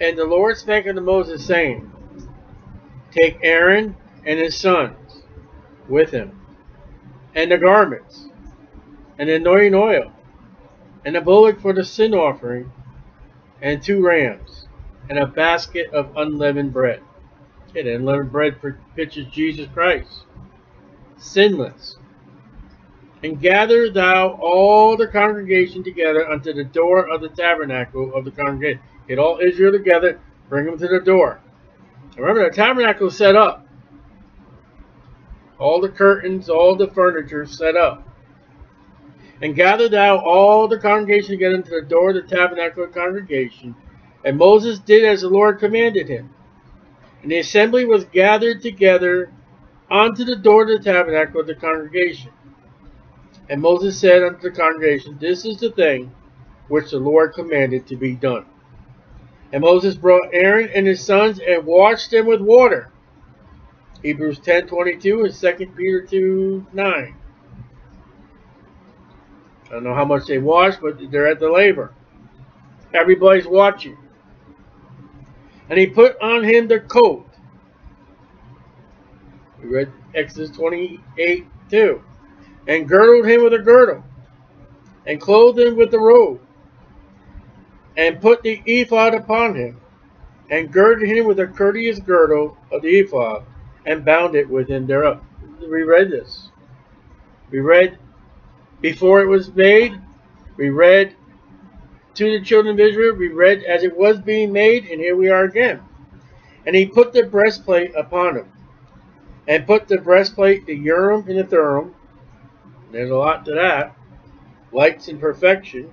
And the Lord spake unto Moses, saying, Take Aaron and his sons with him, and the garments, and the anointing oil, and a bullock for the sin offering, and two rams, and a basket of unleavened bread. And unleavened bread pictures Jesus Christ, sinless. And gather thou all the congregation together unto the door of the tabernacle of the congregation. Get all Israel together, bring them to the door. Remember, the tabernacle is set up. All the curtains, all the furniture set up. And gather thou all the congregation together unto the door of the tabernacle of the congregation. And Moses did as the Lord commanded him. And the assembly was gathered together unto the door of the tabernacle of the congregation. And Moses said unto the congregation, This is the thing which the Lord commanded to be done. And Moses brought Aaron and his sons and washed them with water. Hebrews 10.22 and 2 Peter 2, 9. I don't know how much they washed, but they're at the laver. Everybody's watching. And he put on him the coat. We read Exodus 28, 2 and girdled him with a girdle, and clothed him with the robe, and put the ephod upon him, and girded him with a curious girdle of the ephod, and bound it with him thereof. We read this. We read before it was made. We read to the children of Israel. We read as it was being made, and here we are again. And he put the breastplate upon him, and put the breastplate, the Urim and the Thummim, there's a lot to that. Lights and perfection.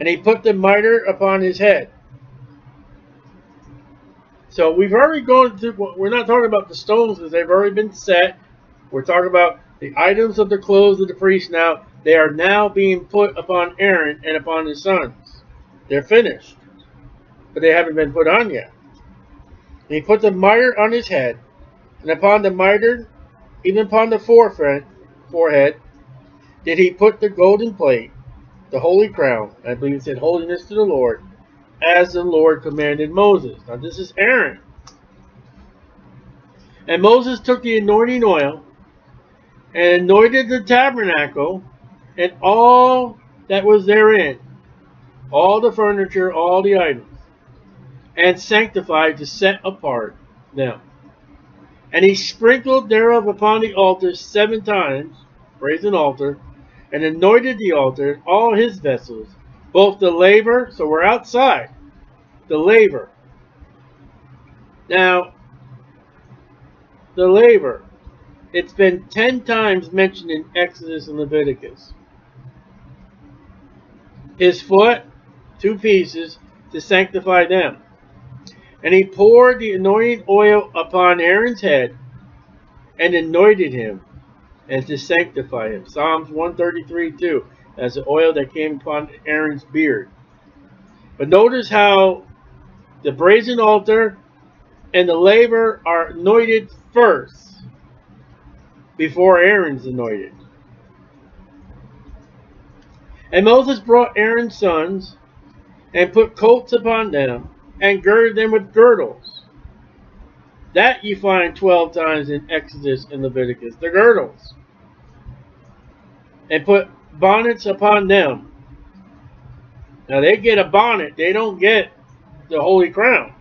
And he put the mitre upon his head. So we've already gone through, we're not talking about the stones because they've already been set. We're talking about the items of the clothes of the priest now. They are now being put upon Aaron and upon his sons. They're finished. But they haven't been put on yet. And he put the mitre on his head, and upon the mitre even upon the forefront, forehead, did he put the golden plate, the holy crown, I believe it said holiness to the Lord, as the Lord commanded Moses. Now this is Aaron. And Moses took the anointing oil and anointed the tabernacle and all that was therein, all the furniture, all the items, and sanctified to set apart them. And he sprinkled thereof upon the altar seven times, brazen altar, and anointed the altar, and all his vessels, both the laver, so we're outside, the laver. Now, the laver, it's been ten times mentioned in Exodus and Leviticus. His foot, two pieces, to sanctify them. And he poured the anointing oil upon Aaron's head and anointed him and to sanctify him. Psalms 133 2. That's the oil that came upon Aaron's beard. But notice how the brazen altar and the laver are anointed first before Aaron's anointed. And Moses brought Aaron's sons and put coats upon them and girded them with girdles. That you find 12 times in Exodus and Leviticus, the girdles. And put bonnets upon them. Now they get a bonnet, they don't get the holy crown,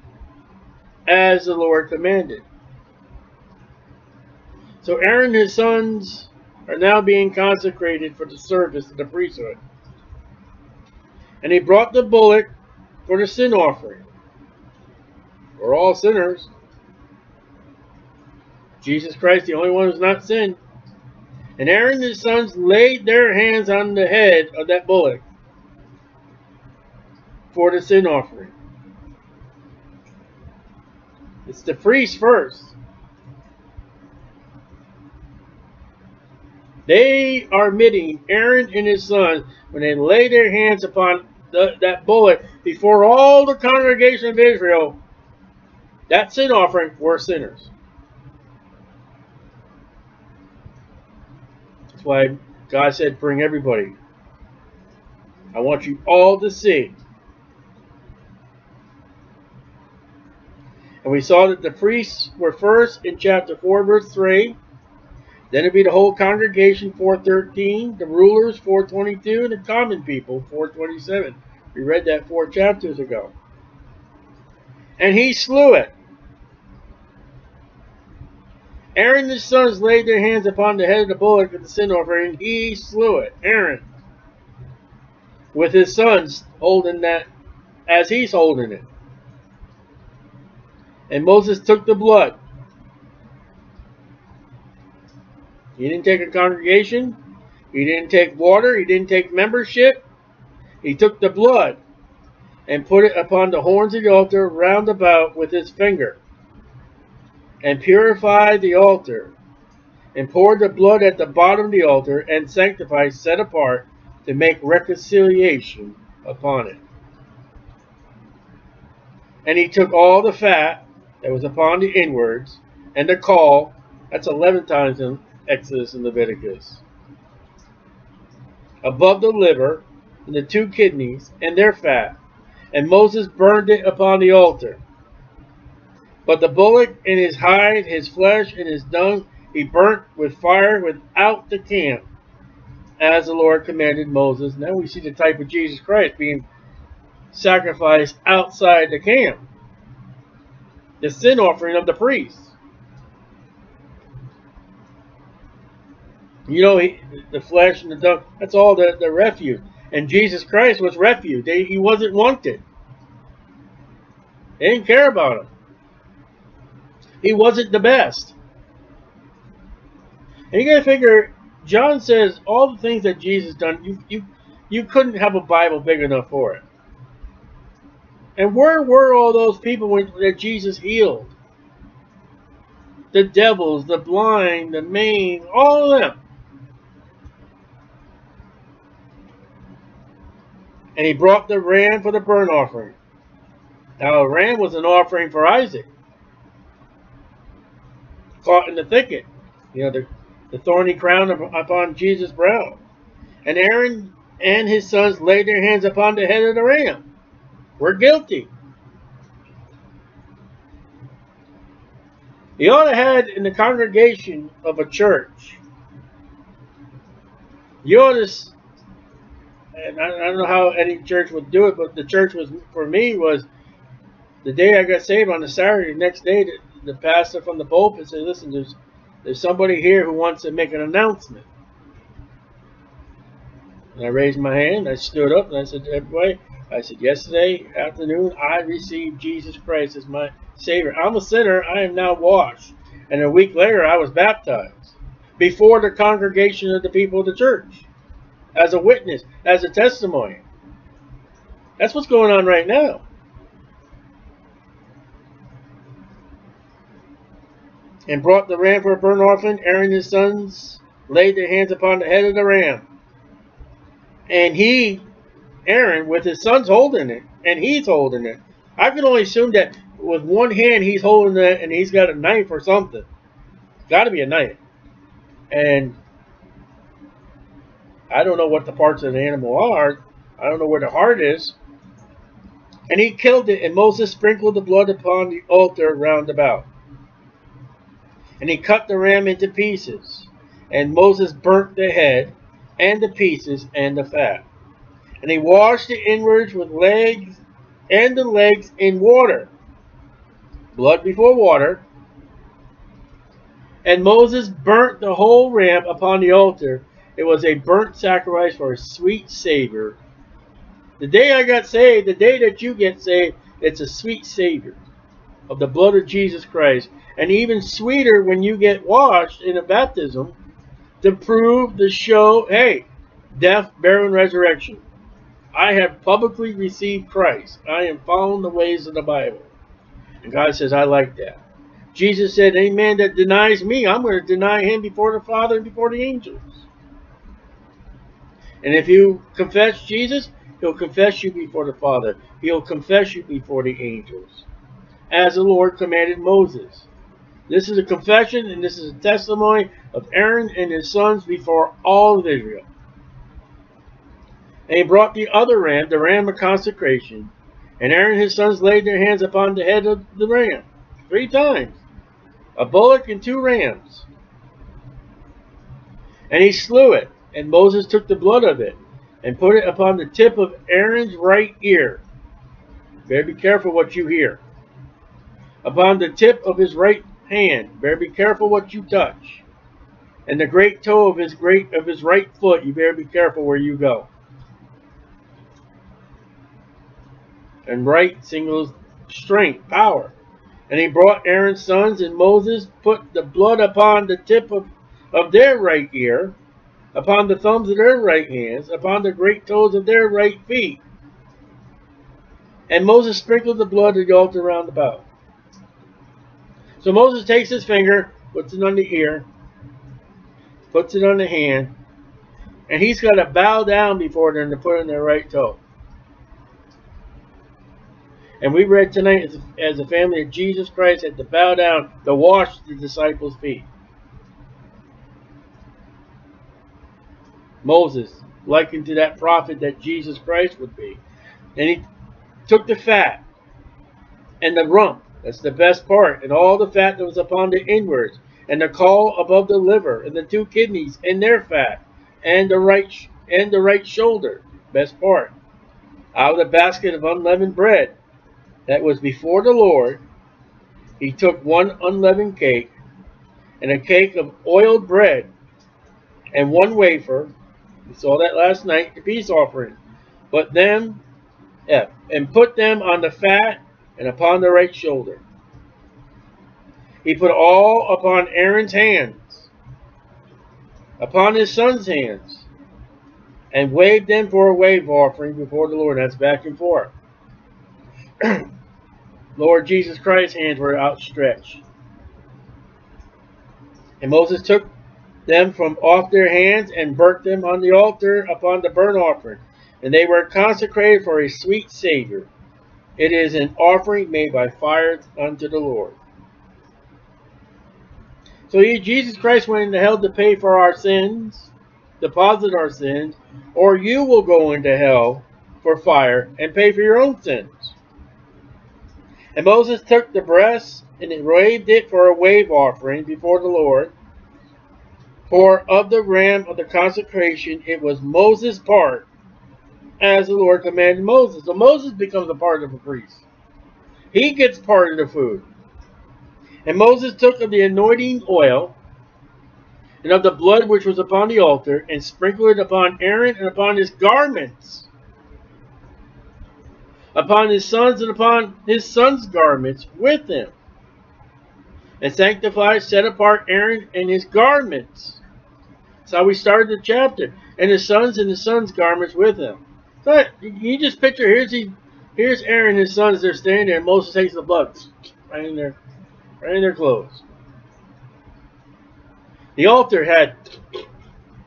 as the Lord commanded. So Aaron and his sons are now being consecrated for the service of the priesthood. And he brought the bullock for the sin offering. We're all sinners. Jesus Christ, the only one who's not sinned. And Aaron and his sons laid their hands on the head of that bullock for the sin offering. It's the priest first. They are admitting Aaron and his sons when they lay their hands upon the, that bullock before all the congregation of Israel, that sin offering were sinners. That's why God said, bring everybody. I want you all to see. And we saw that the priests were first in chapter 4, verse 3. Then it'd be the whole congregation, 413, the rulers, 422, and the common people, 427. We read that four chapters ago. And he slew it. Aaron and his sons laid their hands upon the head of the bullock of the sin offering, and he slew it. Aaron. With his sons holding that as he's holding it. And Moses took the blood He didn't take a congregation. He didn't take water. He didn't take membership. He took the blood and put it upon the horns of the altar round about with his finger and purified the altar and poured the blood at the bottom of the altar and sanctified, set apart to make reconciliation upon it. And he took all the fat that was upon the inwards and the caul, that's 11 times in, Exodus and Leviticus. Above the liver and the two kidneys and their fat, and Moses burned it upon the altar. But the bullock and his hide, his flesh, and his dung he burnt with fire without the camp, as the Lord commanded Moses. Now we see the type of Jesus Christ being sacrificed outside the camp. The sin offering of the priests. You know, he, the flesh and the dung, that's all the, the refuge. And Jesus Christ was refuge. They, he wasn't wanted. They didn't care about him. He wasn't the best. And you got to figure, John says all the things that Jesus done, you, you, you couldn't have a Bible big enough for it. And where were all those people when, that Jesus healed? The devils, the blind, the maimed, all of them. And he brought the ram for the burnt offering. Now, a ram was an offering for Isaac. Caught in the thicket. You know, the, the thorny crown upon Jesus' brow. And Aaron and his sons laid their hands upon the head of the ram. We're guilty. You ought to have in the congregation of a church, you ought to and I, don't know how any church would do it, but the church was for me was the day I got saved on the Saturday. The next day, the pastor from the pulpit said, "Listen, there's there's somebody here who wants to make an announcement." And I raised my hand. I stood up and I said, "Everybody." I said, yesterday afternoon, I received Jesus Christ as my Savior. I'm a sinner. I am now washed. And a week later, I was baptized before the congregation of the people of the church as a witness, as a testimony. That's what's going on right now. And brought the ram for a burnt offering. Aaron and his sons laid their hands upon the head of the ram. And he, Aaron, with his sons holding it, and he's holding it. I can only assume that with one hand he's holding it and he's got a knife or something. Got to be a knife. And I don't know what the parts of the animal are. I don't know where the heart is. And he killed it, and Moses sprinkled the blood upon the altar round about. And he cut the ram into pieces. And Moses burnt the head, and the pieces, and the fat. And he washed the inwards with legs and the legs in water. Blood before water. And Moses burnt the whole ram upon the altar. It was a burnt sacrifice for a sweet savor. The day I got saved, the day that you get saved, it's a sweet savor of the blood of Jesus Christ. And even sweeter when you get washed in a baptism to prove, to show, hey, death, burial, and resurrection. I have publicly received Christ. I am following the ways of the Bible. And God says, I like that. Jesus said, any man that denies me, I'm going to deny him before the Father and before the angels. And if you confess Jesus, he'll confess you before the Father. He'll confess you before the angels. As the Lord commanded Moses. This is a confession and this is a testimony of Aaron and his sons before all of Israel. And he brought the other ram, the ram of consecration. And Aaron and his sons laid their hands upon the head of the ram. Three times. A bullock and two rams. And he slew it. And Moses took the blood of it and put it upon the tip of Aaron's right ear. Better be careful what you hear. Upon the tip of his right hand. Better be careful what you touch. And the great toe of his great of his right foot. You better be careful where you go. And right singles strength, power. And he brought Aaron's sons and Moses put the blood upon the tip of, of their right ear, upon the thumbs of their right hands, upon the great toes of their right feet. And Moses sprinkled the blood of the altar round about. So Moses takes his finger, puts it on the ear, puts it on the hand, and he's got to bow down before them to put in their right toe. And we read tonight as as a family of Jesus Christ had to bow down to wash the disciples' feet. Moses, likened to that prophet that Jesus Christ would be. And he took the fat and the rump, that's the best part, and all the fat that was upon the inwards, and the caul above the liver, and the two kidneys and their fat, and the right and the right shoulder, best part, out of the basket of unleavened bread, that was before the Lord, he took one unleavened cake and a cake of oiled bread and one wafer. We saw that last night, the peace offering. But them, yeah, and put them on the fat and upon the right shoulder. He put all upon Aaron's hands, upon his son's hands, and waved them for a wave offering before the Lord. That's back and forth. Lord Jesus Christ's hands were outstretched. And Moses took them from off their hands and burnt them on the altar upon the burnt offering. And they were consecrated for a sweet Savior. It is an offering made by fire unto the Lord. So Jesus Christ went into hell to pay for our sins, deposit our sins, or you will go into hell for fire and pay for your own sins. And Moses took the breast and waved it for a wave offering before the Lord. For of the ram of the consecration it was Moses' part, as the Lord commanded Moses. So Moses becomes a part of a priest. He gets part of the food. And Moses took of the anointing oil and of the blood which was upon the altar, and sprinkled it upon Aaron and upon his garments upon his sons and upon his sons' garments with him. And sanctified, set apart Aaron and his garments. That's how we started the chapter. And his sons and his sons' garments with him. So you just picture here's he, here's Aaron and his sons. They're standing there. And Moses takes the blood right in their right in their clothes. The altar had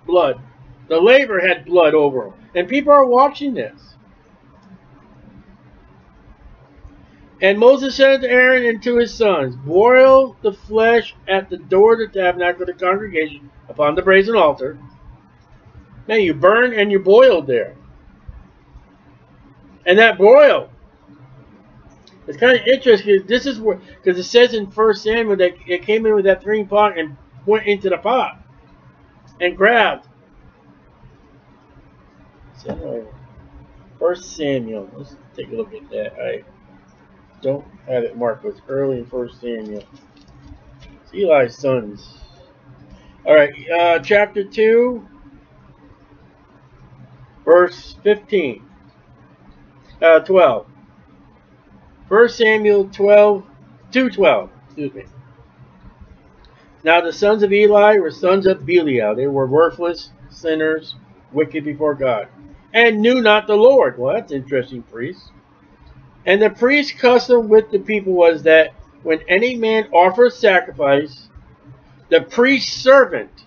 blood. The laver had blood over them. And people are watching this. And Moses said to Aaron and to his sons, Boil the flesh at the door of the tabernacle of the congregation upon the brazen altar. Now you burn and you boil there. And that boil. It's kind of interesting. This is where, because it says in First Samuel that it came in with that three pot and went into the pot and grabbed. First Samuel. Let's take a look at that. I don't have it marked, it's early in First Samuel. It's Eli's sons. All right, uh, chapter two, verse fifteen. Uh, twelve. First Samuel 12, 212, excuse me. Now the sons of Eli were sons of Belial. They were worthless, sinners, wicked before God, and knew not the Lord. Well, that's interesting, priest. And the priest's custom with the people was that when any man offers sacrifice, the priest's servant,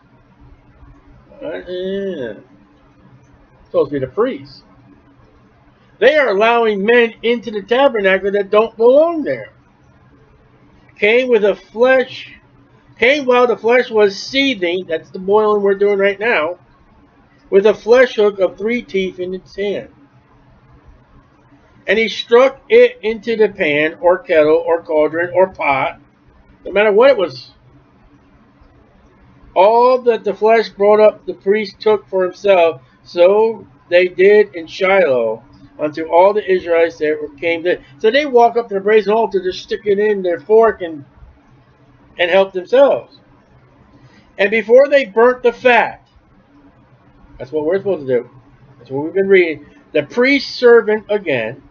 uh, supposed to be the priest, they are allowing men into the tabernacle that don't belong there. Came with a flesh, came while the flesh was seething, that's the boiling we're doing right now, with a flesh hook of three teeth in its hand. And he struck it into the pan, or kettle, or cauldron, or pot, no matter what it was. All that the flesh brought up, the priest took for himself, so they did in Shiloh unto all the Israelites that came there. So they walk up to the brazen altar, just stick it in their fork and and help themselves. And before they burnt the fat, that's what we're supposed to do. That's what we've been reading. The priest servant again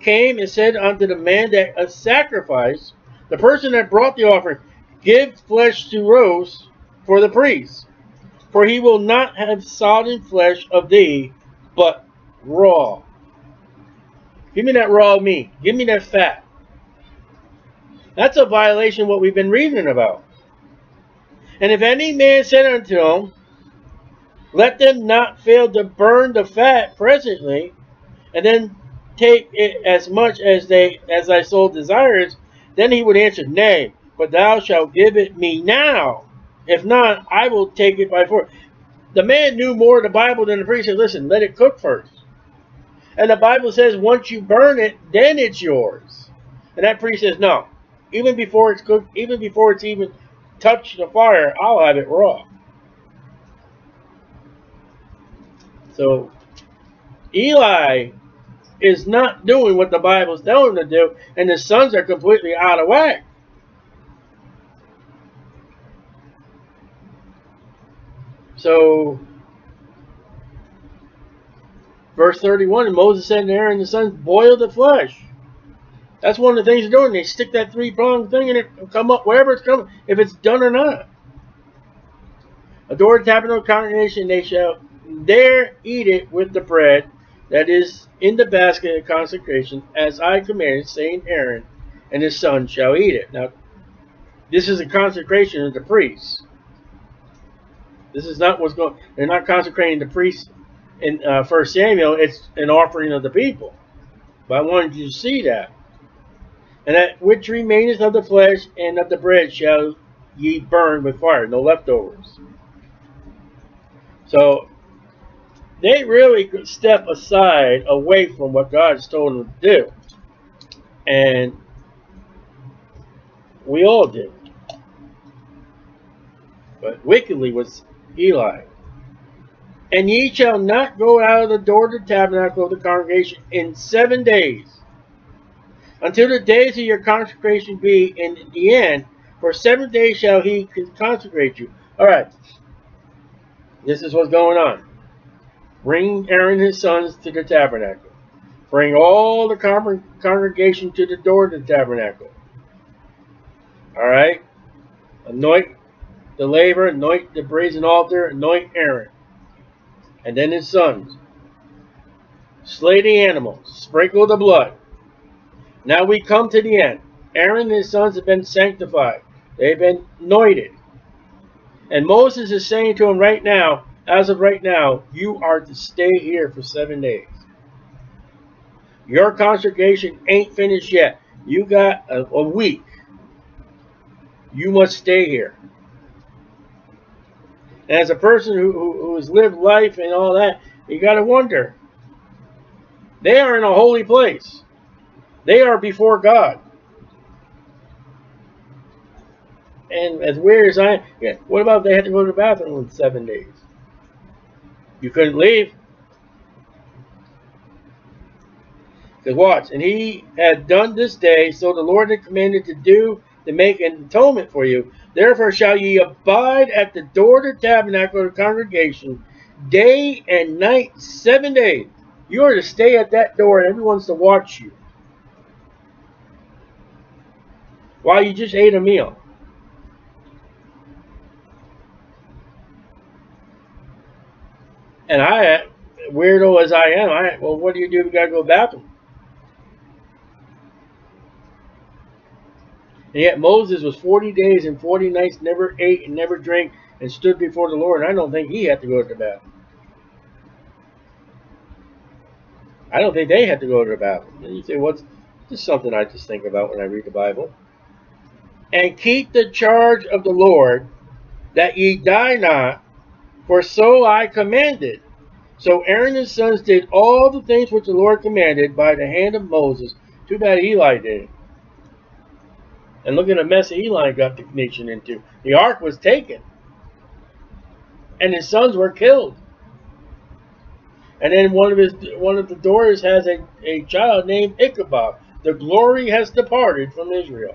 came and said unto the man that a sacrifice, the person that brought the offering, give flesh to roast for the priest, for he will not have sodden flesh of thee, but raw. Give me that raw meat. Give me that fat. That's a violation of what we've been reading about. And if any man said unto him, Let them not fail to burn the fat presently, and then take it as much as they as thy soul desires, then he would answer, Nay, but thou shalt give it me now. If not, I will take it by force. The man knew more of the Bible than the priest said, Listen, let it cook first. And the Bible says once you burn it, then it's yours. And that priest says, no. Even before it's cooked, even before it's even touched the fire, I'll have it raw. So Eli is not doing what the Bible's telling him to do, and his sons are completely out of whack. So Verse 31, and Moses said to Aaron and the sons, boil the flesh. That's one of the things they're doing. They stick that three-pronged thing and it come up wherever it's coming, if it's done or not. Adore the tabernacle congregation, they shall there eat it with the bread that is in the basket of consecration, as I commanded, saying Aaron and his son shall eat it. Now, this is a consecration of the priests. This is not what's going. They're not consecrating the priests in uh, First Samuel, it's an offering of the people. But I wanted you to see that. And that which remaineth of the flesh and of the bread shall ye burn with fire, no leftovers. So they really could step aside away from what God has told them to do. And we all did. But wickedly was Eli. And ye shall not go out of the door of the tabernacle of the congregation in seven days, until the days of your consecration be in the end. For seven days shall he consecrate you. All right. This is what's going on. Bring Aaron and his sons to the tabernacle. Bring all the congregation to the door of the tabernacle. All right. Anoint the laver, anoint the brazen altar, anoint Aaron and then his sons. Slay the animals, sprinkle the blood. Now we come to the end. Aaron and his sons have been sanctified. They've been anointed. And Moses is saying to him right now, as of right now, you are to stay here for seven days. Your consecration ain't finished yet. You got a, a week. You must stay here. As a person who, who, who has lived life and all that, you got to wonder. They are in a holy place. They are before God. And as weird as I yeah, what about if they had to go to the bathroom in seven days? You couldn't leave. Because watch, and he had done this day, so the Lord had commanded to do to make an atonement for you. Therefore shall ye abide at the door of the tabernacle of the congregation day and night, seven days. You are to stay at that door, and everyone's to watch you. While you just ate a meal. And I, weirdo as I am, I well, what do you do if you gotta go to the bathroom? And yet Moses was 40 days and 40 nights, never ate and never drank, and stood before the Lord. And I don't think he had to go to the bathroom. I don't think they had to go to the bathroom. And you say, what's just something I just think about when I read the Bible. And keep the charge of the Lord, that ye die not, for so I commanded. So Aaron and his sons did all the things which the Lord commanded by the hand of Moses. Too bad Eli did. And look at the mess Eli got the nation into. The ark was taken. And his sons were killed. And then one of his one of the daughters has a, a child named Ichabod. The glory has departed from Israel.